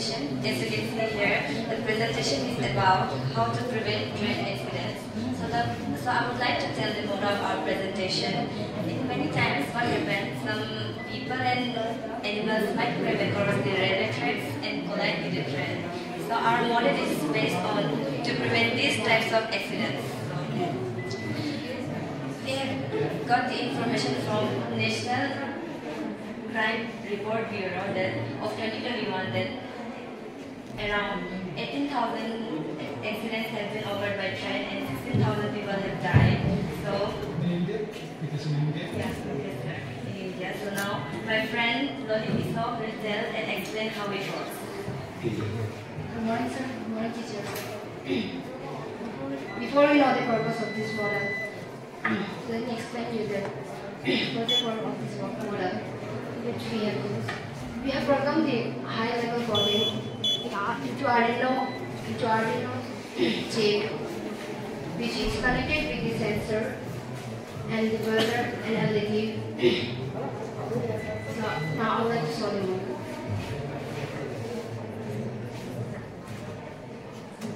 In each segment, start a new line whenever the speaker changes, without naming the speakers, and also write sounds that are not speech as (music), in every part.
presentation. As you can see here, the presentation is about how to prevent train accidents. So, the, so I would like to tell the mode of our presentation. Many times what happens, some people and animals might drive across the railway tracks and collide with the train. So our model is based on to prevent these types of accidents. We have got the information from National Crime Report Bureau that of 2021 that around 18,000 accidents have been over by train and 16,000 people have died. So
In India? It is in India?
yes, yes, in India. So now my friend Loli Miso will tell and explain how it works.
Good morning, sir. Good morning, teacher. Before we know the purpose of this model, let me explain you the project work of this work model, which we have used. We have programmed the high-level coding into Arduino, into Arduino chip, which is connected with the sensor and the buzzer and LED. So now would like to show model.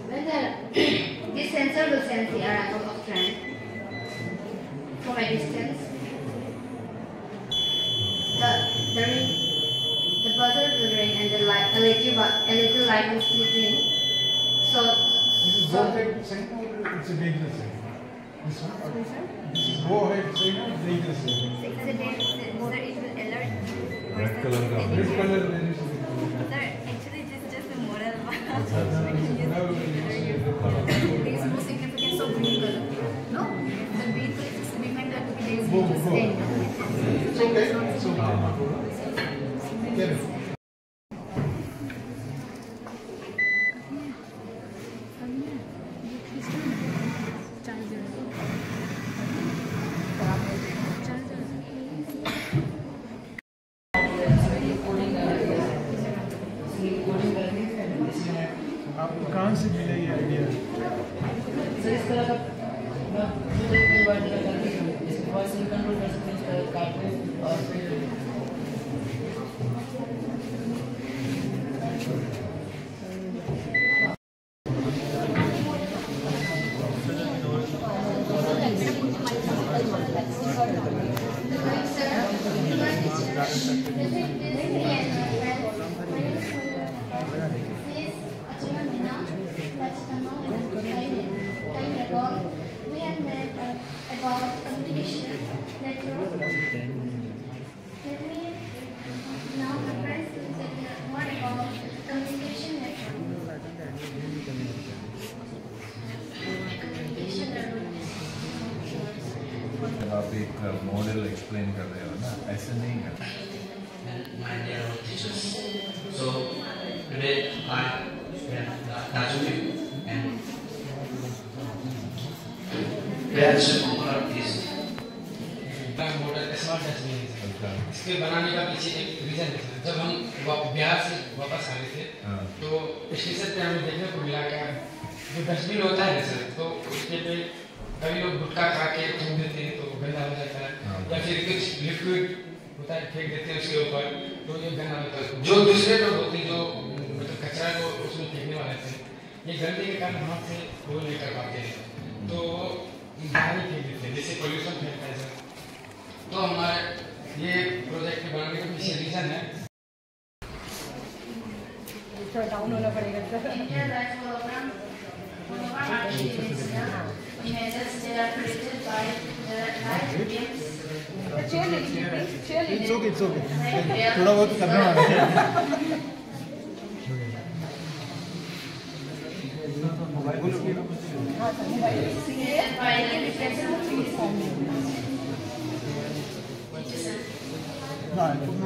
When the this sensor will sense the arrival of train from a distance, the the ring, the buzzer will ring and the light, a little, wa- a little light will flickering. So,
This is
so
go ahead sign it's a dangerous sign? This one? This is go ahead sign or dangerous sign?
Sir, it will alert
Red color का
Red color there is.
Sir, actually it is just a model.
There is (laughs) no significance of green color. No, the green color is we meant that there is
Go,
no
go.
stain.
It's okay, it's okay. Get
आप एक model explain कर रहे हो ना? ऐसे नहीं है।
है इसके बनाने का पीछे एक रीजन है। जब हम बिहार से वापस आ रहे थे
हाँ।
तो स्टेशन पे हमें देखने को मिला क्या जो डस्टबिन होता है ना सर तो उसके पे कभी लोग गुटखा खा के थूक देते हैं तो गंदा हो जाता
हाँ।
है। या फिर कुछ लिक्विड होता है फेंक देते हैं उसके ऊपर तो ये गंदा होता है जो दूसरे लोग होते हैं जो मतलब कचरा को उसमें फेंकने वाले थे ये गंदगी के कारण हाथ से वो नहीं कर पाते हैं। तो बाहर ही फेंक देते हैं जैसे पोल्यूशन फैलता है सर तो हमारे ये प्रोजेक्ट बनाने का पीछे रीजन है?
Life Hologram. Hologram are created images that are created by the light beams.
It's okay, it's okay. थोड़ा बहुत करना है
created by the reflection trees. Article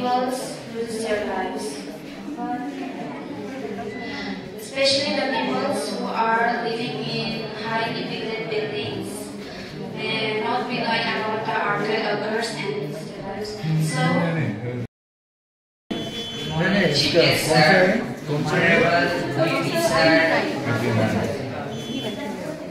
Peoples lose their lives. Especially the peoples who are living in high evicted buildings and not relying on the occurs and So.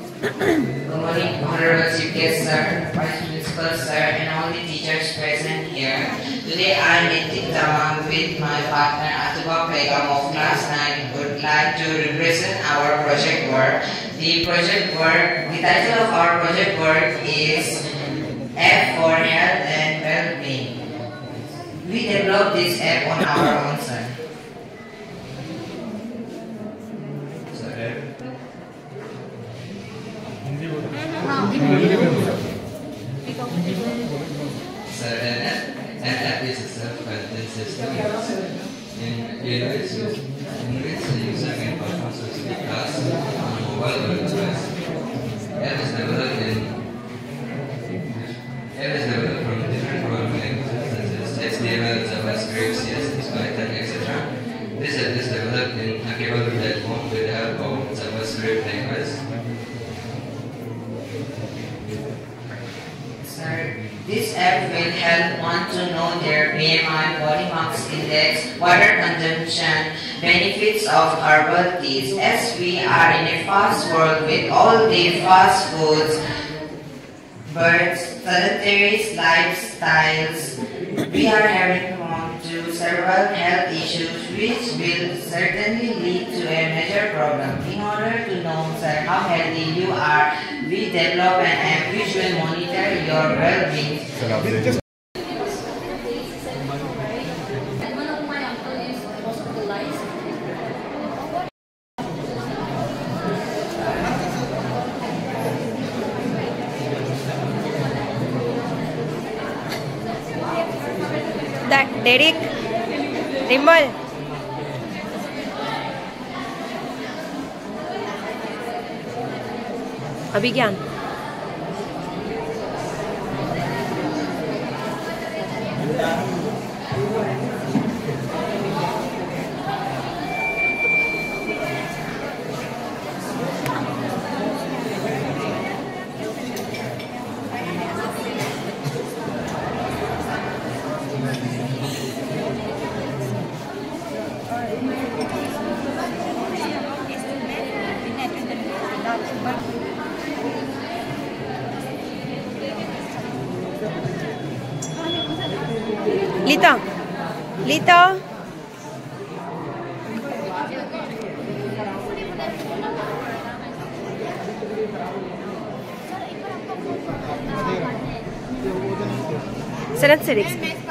Good morning, honorable chief guest sir, vice principal sir, and all the teachers present here. Today I am in Tamang with my partner Atuba Begum of class 9 would like to represent our project work. The project work, the title of our project work is App for Health and Well-being. We developed this app on our own
the user can perform specific tasks on a mobile or device. App is developed in app is developed from different languages such as HTML, JavaScript, CSS, Python, etc. This app is developed in a capable platform with the help of JavaScript language.
Sir, this app will help one to know their BMI, body mass index, water consumption, benefits of herbal teas. As we are in a fast world with all the fast foods, birds, sedentary lifestyles, we are having prone to several health issues which will certainly lead to a major problem. In order to know, sir, how healthy you are, we develop an app which will monitor your well-being.
Derrick Dimple Abhigyan ¿Listo? ¿Listo? Será Cerix.